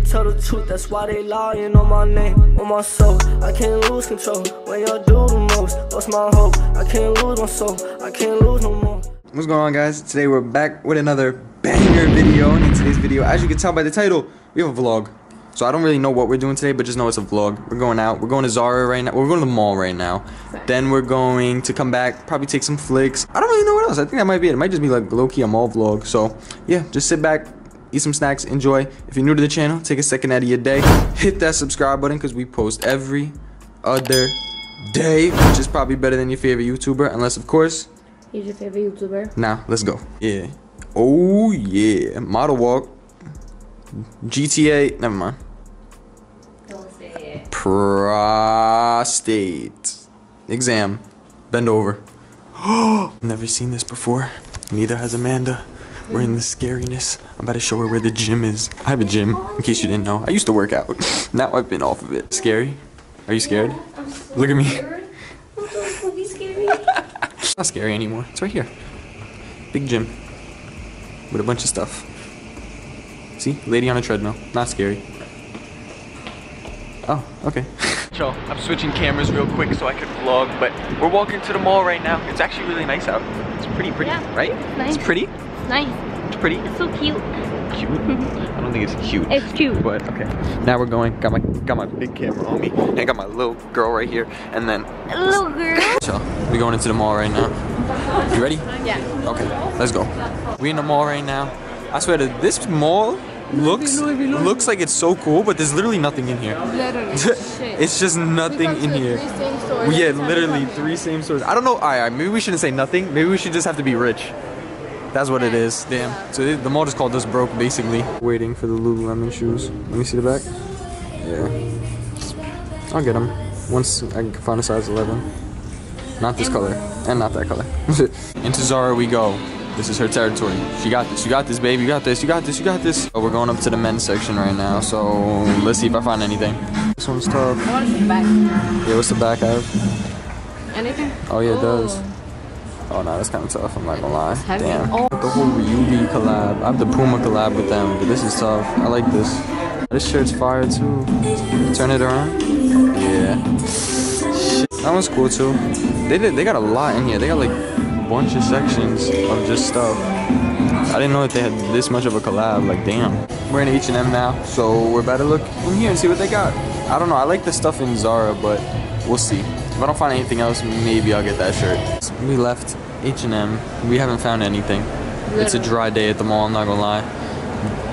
to tell the truth, that's why they lying on my name, on my soul. I can't lose control when y'all do the most. What's my hope? I can't lose my soul. I can't lose no more. What's going on guys? Today we're back with another banger video and in today's video, as you can tell by the title, we have a vlog. So I don't really know what we're doing today, but just know it's a vlog. We're going out. We're going to Zara right now. We're going to the mall right now. Then we're going to come back, probably take some flicks. I don't really know what else. I think that might be it. It might just be like low-key a mall vlog. So yeah, just sit back, eat some snacks, enjoy. If you're new to the channel, take a second out of your day. Hit that subscribe button because we post every other day, which is probably better than your favorite YouTuber. Unless, of course, He's your favorite YouTuber? now, let's go. Yeah. Oh, yeah. Model walk. GTA. Never mind. Don't say it. Prostate. Exam. Bend over. Never seen this before. Neither has Amanda. We're in the scariness. I'm about to show her where the gym is. I have a gym, in case you didn't know. I used to work out. now I've been off of it. Scary? Are you scared? Look at me. Don't be scary. It's not scary anymore. It's right here. Big gym. With a bunch of stuff. See? Lady on a treadmill. Not scary. Oh, okay. So, I'm switching cameras real quick so I can vlog, but we're walking to the mall right now. It's actually really nice out. It's pretty pretty, Yeah, right? nice. It's pretty. Nice. It's pretty. It's so cute. Cute. I don't think it's cute. It's cute. But okay. Now we're going. Got my got my big camera on me. And I got my little girl right here. And then a Little girl. so we're going into the mall right now. You ready? Yeah. Okay, let's go. We in the mall right now. I swear to this mall looks looks like it's so cool, but there's literally nothing in here. Literally. It's just nothing in here. Well, yeah, literally three same stores. I don't know. All right, maybe we shouldn't say nothing. Maybe we should just have to be rich. That's what it is. Damn. So it- the mall just called us broke, basically. Waiting for the Lululemon shoes. Let me see the back. Yeah. I'll get them once I can find a size 11. Not this color, and not that color. Into Zara we go. This is her territory. She got this. You got this, baby. You got this. You got this. You got this. Oh, we're going up to the men's section right now. So let's see if I find anything. This one's tough. I want to see the back. Yeah, what's the back have? Anything? Oh yeah, it does. Oh. Oh no, that's kind of tough. I'm not gonna lie. heavy. Damn. Oh. The whole Rhuigi collab. I have the Puma collab with them, but this is tough. I like this. This shirt's fire too. Turn it around. Yeah. Shit. That one's cool too. They did. They got a lot in here. They got like a bunch of sections of just stuff. I didn't know that they had this much of a collab. Like, damn. We're in H&M now, so we're about to look in here and see what they got. I don't know. I like the stuff in Zara, but we'll see. If I don't find anything else, maybe I'll get that shirt. We left H&M. We haven't found anything. It's a dry day at the mall. I'm not gonna lie.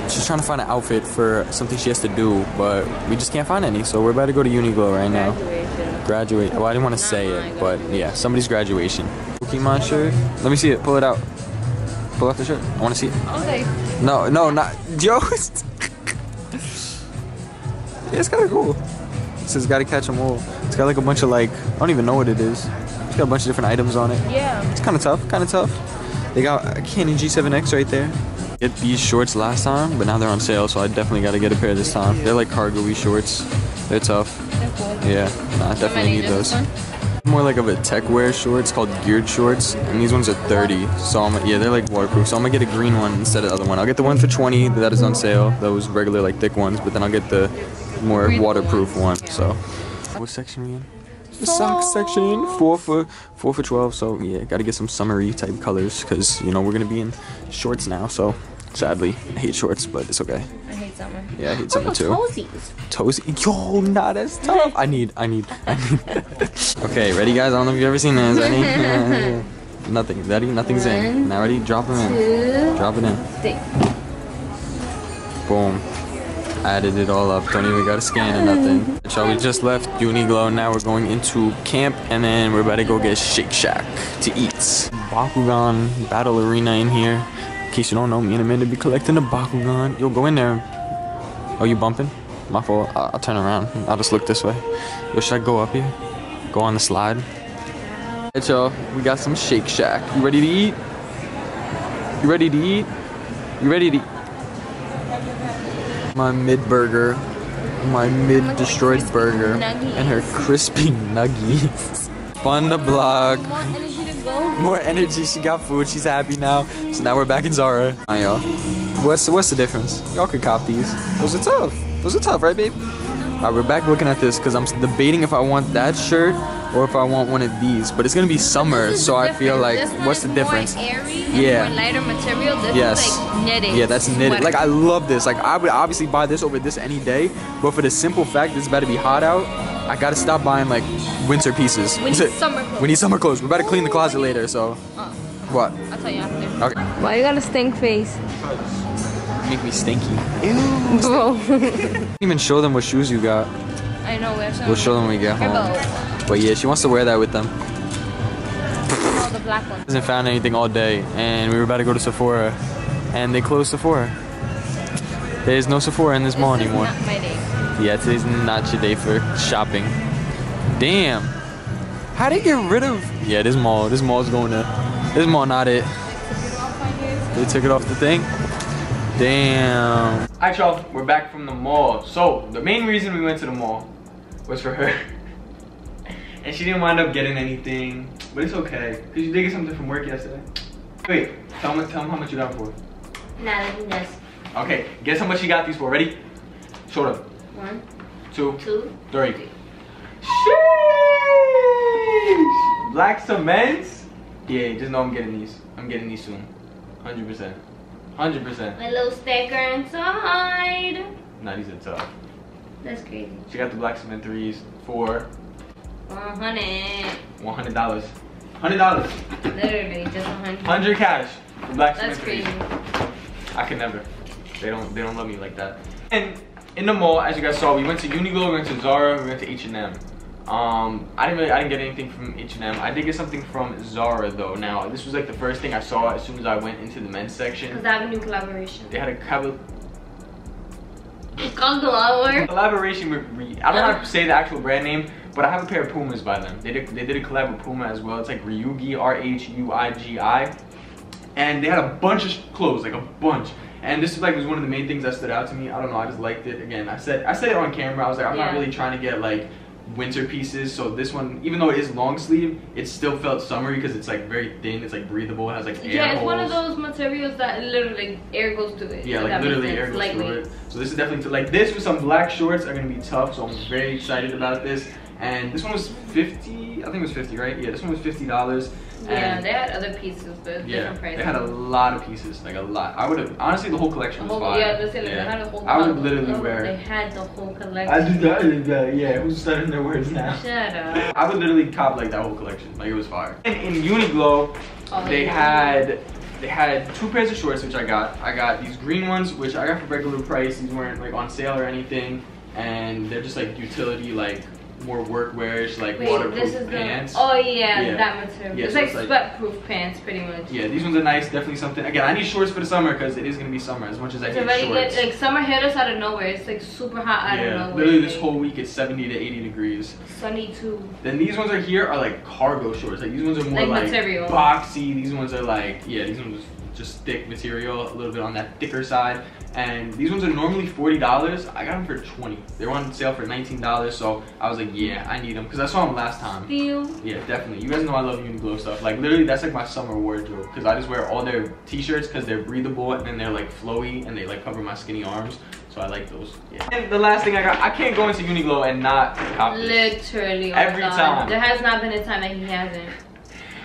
She's trying to find an outfit for something she has to do, but we just can't find any. So we're about to go to Uniqlo right now. Graduation. Graduate. Well, I didn't want to say it, but yeah, somebody's graduation. Pokemon shirt. Let me see it. Pull it out. Pull out the shirt. I want to see it. Okay. No, no, not Joe. yeah, it's kind of cool. It says "Gotta catch 'em all." It's got like a bunch of like I don't even know what it is. It's got a bunch of different items on it. Yeah. It's kind of tough. Kind of tough. They got a Canon G7X right there. Get these shorts last time, but now they're on sale, so I definitely got to get a pair this time. They're like cargo-y shorts. They're tough. They're cool. Yeah, nah, I definitely need those. More like of a tech wear shorts called geared shorts, and these ones are 30. So I'm yeah, they're like waterproof. So I'm gonna get a green one instead of the other one. I'll get the one for 20 that is on sale. Those regular like thick ones, but then I'll get the more waterproof one. So what section are we in? The sock section, four for four for 12. So yeah, got to get some summery type colors because you know we're gonna be in shorts now. So sadly, I hate shorts, but it's okay. I hate summer. Yeah, I hate summer Oh, too. toesies. Toes. Yo, nah, that's tough. I need, I need, I need. okay, ready, guys? I don't know if you've ever seen this. Ready? Yeah, yeah. Nothing. Ready? Nothing's in. Now ready? Drop them in. Two, Drop it in. three. Boom. Added it all up. Don't even gotta scan or nothing. So we just left Uniqlo. Now we're going into camp, and then we're about to go get Shake Shack to eat. Bakugan Battle Arena in here. In case you don't know, me and Amanda be collecting the Bakugan. Yo, go in there. Oh, you bumping? My fault. I'll, I'll turn around. I'll just look this way. Yo, should I go up here? Go on the slide? Alright, y'all. We got some Shake Shack. You ready to eat? You ready to eat? You ready to eat? My mid burger. My mid oh destroyed crispy burger. nuggies. And her crispy nuggies. Fun to blog. More energy to go. More energy. She got food. She's happy now. So now we're back in Zara. Hi, y'all. What's what's the difference? Y'all could cop these. Those are tough. Those are tough, right, babe? All right, we're back looking at this because I'm debating if I want that shirt or if I want one of these. But it's gonna be summer, so I feel like. What's the difference? More airy and Yeah. more lighter material. This Yes. is like knitted. Yeah, that's knitted. sweater. Like I love this. Like I would obviously buy this over this any day, but for the simple fact it's about to be hot out, I gotta stop buying like winter pieces. We need summer clothes. We need summer clothes. We're about to clean the closet later, so. Uh, What? I'll tell you after. Okay. Why you got a stink face? Make me stinky. Bro. Even show them what shoes you got. I know, we have some. We'll show them when we get home. Both. But yeah, she wants to wear that with them. All the black ones. Hasn't found anything all day, and we were about to go to Sephora, and they closed Sephora. There's no Sephora in this mall This is anymore. not my day. Yeah, today's not your day for shopping. Damn. How did they get rid of? Yeah, this mall. This mall's going to. This mall not it. They took it off the thing. Damn. Alright, y'all. We're back from the mall. So the main reason we went to the mall was for her, and she didn't wind up getting anything, but it's okay, because you did get something from work yesterday. Wait, tell me, tell them how much you got for. Nothing, just. Okay, guess how much you got these for, ready? Show them. One. Two. Two. Three. three. Sheesh! Black cements? Yeah, just know I'm getting these. I'm getting these soon. 100%. 100%. My little sticker inside. Nah, these are tough. That's crazy. She got the black cement threes, four, 100 $100. $100. Literally, just 100 100 cash. Black That's crazy. I could never. They don't they don't love me like that. And in the mall, as you guys saw, we went to Uniqlo, we went to Zara, we went to H&M. Um, I didn't really, I didn't get anything from H&M. I did get something from Zara though. Now, this was like the first thing I saw as soon as I went into the men's section. Because they have a new collaboration. They had a couple. It's called Galore. Collaboration with I don't know how to say the actual brand name, but I have a pair of Pumas by them. They did, they did a collab with Puma as well. It's like Rhuigi, R-H-U-I-G-I. And they had a bunch of clothes, like a bunch. And this like was one of the main things that stood out to me. I don't know, I just liked it. Again, I said I said it on camera. I was like, I'm not really trying to get like winter pieces. So this one, even though it is long sleeve, it still felt summery because it's like very thin. It's like breathable. It has like air Yeah, it's one of those materials that literally air goes through it. Yeah, like literally air goes through it. So this is definitely like this with some black shorts are gonna be tough. So I'm very excited about this. And this one was 50. I think it was 50, right? Yeah, this one was 50 dollars. Yeah, they had other pieces, but yeah, different prices. they had a lot of pieces, like a lot. I would have honestly the whole collection The was whole, fire. yeah, they, said, they had a whole I would literally oh, wear. They had the whole collection. I did that. I did that. Yeah, who's studying their words now? Shut up. I would literally cop like that whole collection. Like it was fire. And in Uniqlo, Oh, they yeah. had they had two pairs of shorts which I got. I got these green ones which I got for regular price. These weren't like on sale or anything, and they're just like utility like more workwearish like Wait, waterproof this is pants. the. Oh yeah, Yeah. that material. Yeah, it's so like, it's like- sweat-proof pants, pretty much. Yeah, these ones are nice. Definitely something. Again, I need shorts for the summer because it is gonna be summer. As much as I It's hate already shorts. good. Like summer hit us out of nowhere. It's like super hot out of yeah, nowhere. literally this whole week it's 70 to 80 degrees. sunny too. Then these ones are here are like cargo shorts. Like these ones are more Like like, material. boxy. These ones are like yeah, these ones are just thick material, a little bit on that thicker side. And these ones are normally forty dollars. I got them for twenty. They were on sale for nineteen dollars, so I was like, yeah, I need them because I saw them last time. Feel. Yeah, definitely. You guys know I love Uniqlo stuff. Like literally, that's like my summer wardrobe because I just wear all their t-shirts because they're breathable and then they're like flowy and they like cover my skinny arms. So I like those. Yeah. And the last thing I got, I can't go into Uniqlo and not cop this. Literally. Every time. There has not been a time that he hasn't.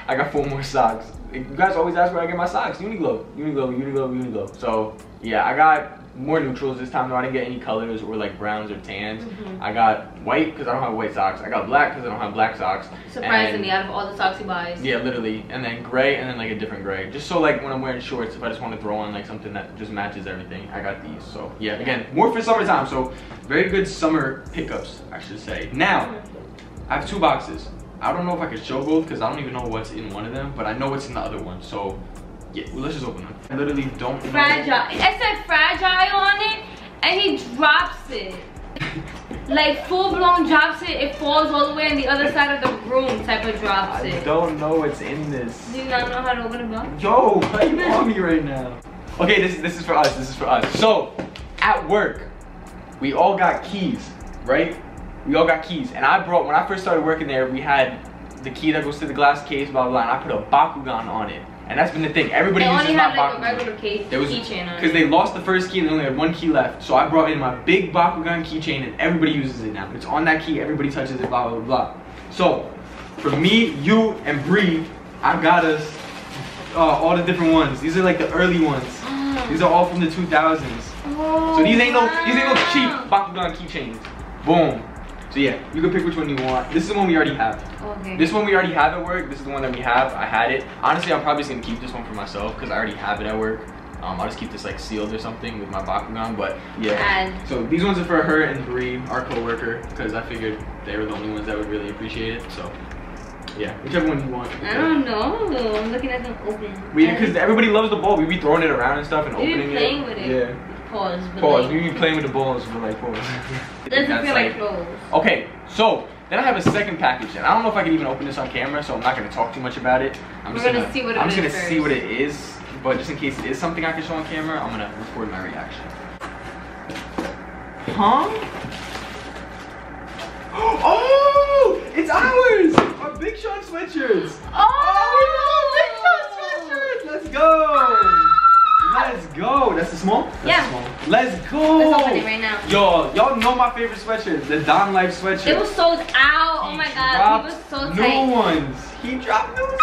I got four more socks. You guys always ask where I get my socks. Uniqlo, Uniqlo, Uniqlo, Uniqlo. So yeah, I got more neutrals this time. though. I didn't get any colors or like browns or tans. Mhm. I got white because I don't have white socks. I got black because I don't have black socks. Surprisingly, And- out of all the socks he buys. Yeah, literally, and then gray, and then like a different gray. Just so like when I'm wearing shorts, if I just want to throw on like something that just matches everything, I got these. So yeah, again, more for summertime. So very good summer pickups, I should say. Now, I have two boxes. I don't know if I could show both because I don't even know what's in one of them, but I know what's in the other one. So yeah, well, let's just open them. I literally don't know. Fragile. It said fragile on it, and he drops it. like full blown drops it. It falls all the way on the other side of the room. Type of drops I it. don't know what's in this. Do you not know how to open a box? Yo, why you on me right now? Okay, this this is for us. This is for us. So, at work, we all got keys, right? We all got keys, and I brought when I first started working there, we had the key that goes to the glass case, blah blah, blah and I put a Bakugan on it. And that's been the thing. Everybody They uses only my had like a Bakugan. regular key, There was keychain on because they lost the first key and they only had one key left. So I brought in my big Bakugan keychain and everybody uses it now. It's on that key. Everybody touches it. Blah blah blah. So for me, you, and Bree, I got us uh, all the different ones. These are like the early ones. These are all from the 2000s. Oh, So these ain't no these ain't no cheap Bakugan keychains. Boom. So yeah, you can pick which one you want. This is the one we already have. Okay. This one we already have at work. This is the one that we have. I had it. Honestly, I'm probably just gonna keep this one for myself because I already have it at work. Um, I'll just keep this like sealed or something with my Bakugan. But yeah. And So these ones are for her and Bree, our co-worker, because I figured they were the only ones that would really appreciate it. So yeah, whichever one you want. I don't know. I'm looking at them open. We because everybody loves the ball. We be throwing it around and stuff and We be opening playing it. with it. Yeah. Pause. but Pause. like, We be playing with the balls. We're like pause. Doesn't feel like like- clothes. Okay, so then I have a second package, and I don't know if I can even open this on camera, so I'm not gonna talk too much about it. I'm We're just gonna see what it I'm just gonna see what it is, but just in case it is something I can show on camera, I'm gonna record my reaction. Huh? Oh, it's ours! Our Big Sean sweatshirts. Oh, oh we love Big Sean sweatshirts. Let's go. Let's go. That's the small. That's Yeah. small. Let's go. Let's open it right now. Yo, y'all know my favorite sweatshirt, the Don Life sweatshirt. It was sold out. Oh my god, he was so new tight. ones. He dropped new ones.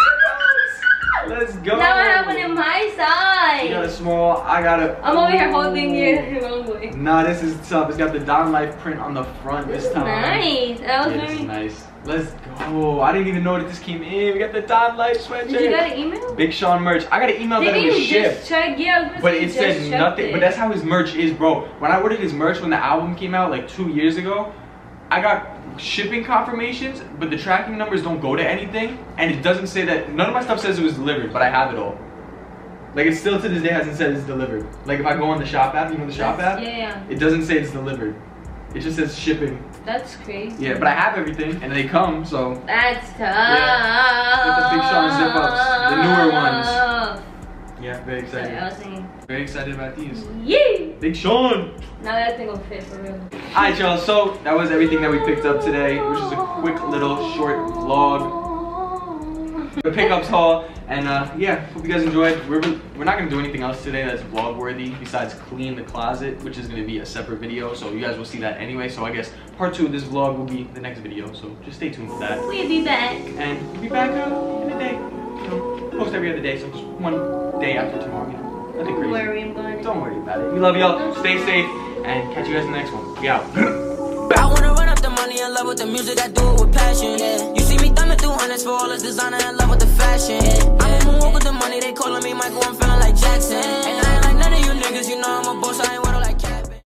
Let's go. Now I have one in my side? You got a small. I got a. I'm over here holding it the wrong way. Nah, this is tough. It's got the Don Life print on the front This this is time. nice. That was Yeah, this is nice. Let's go. I didn't even know that this came in. We got the Don Life sweatshirt. Did you get an email? Big Sean merch. I got an email that Did it you was shipped. check? Yeah, But it said nothing. it. But that's how his merch is, bro. When I ordered his merch when the album came out like two years ago, I got shipping confirmations, but the tracking numbers don't go to anything, and it doesn't say that. None of my stuff says it was delivered, but I have it all. Like it still to this day hasn't said it's delivered. Like if I go on the shop app, you know the shop That's- app, Yeah, yeah. it doesn't say it's delivered. It just says shipping. That's crazy. Yeah, but I have everything, and they come, so That's tough. Yeah. The Big Sean zip-ups, the newer ones. Yeah, very excited. I was singing. Very excited about these. Yee! Big Sean. Now that thing will fit for real. Alright y'all, so that was everything that we picked up today, which is a quick little short vlog. The pickups haul, and uh, yeah, hope you guys enjoyed. We're, we're not gonna do anything else today that's vlog worthy besides clean the closet, which is gonna be a separate video, so you guys will see that anyway. So I guess part two of this vlog will be the next video, so just stay tuned for that. We'll be back. And we'll be back uh, in a day. Know, post every other day, so just one day after tomorrow, you know, nothing crazy. Worry about it. Don't worry about it. We love y'all. Stay safe, and catch you guys in the next one. We out. I wanna run up the money in love with the music, I do it with passion. Yeah. You see me thumbing through hundreds for all this designer in love with the fashion. Yeah. I'm a moonwalk with the money, they calling me Michael, I'm feeling like Jackson. And I ain't like none of you niggas, you know I'm a boss, I ain't